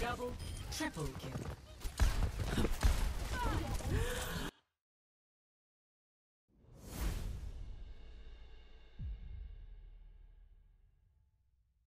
Double, triple kill.